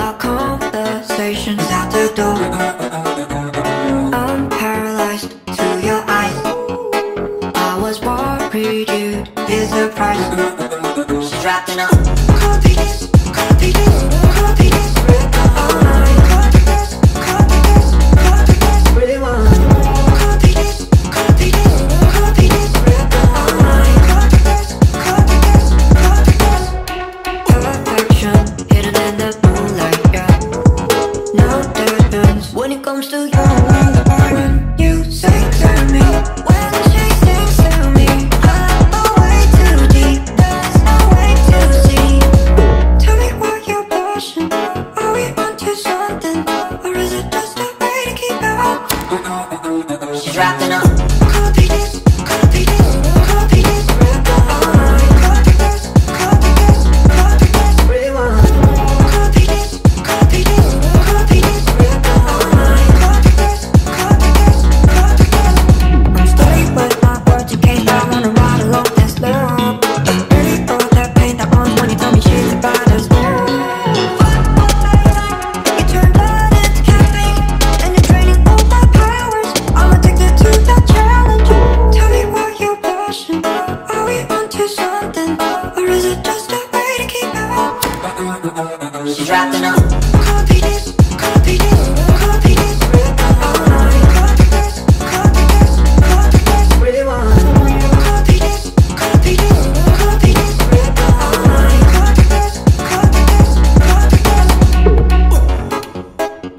our conversations out the door. I'm paralyzed to your eyes. I was worried you'd be surprised. She's wrapping up Copy this, copy this we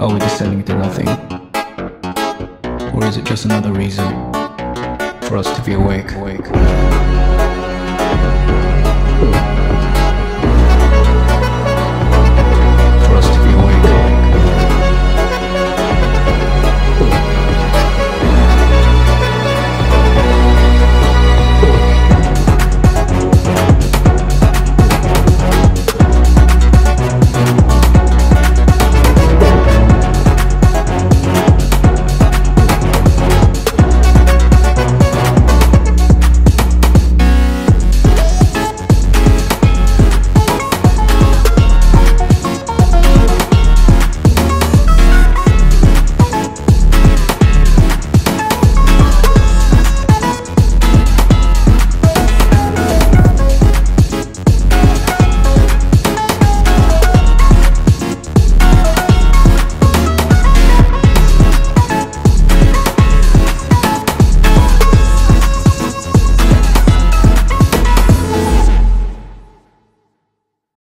are we descending to nothing? Or is it just another reason for us to be awake? awake.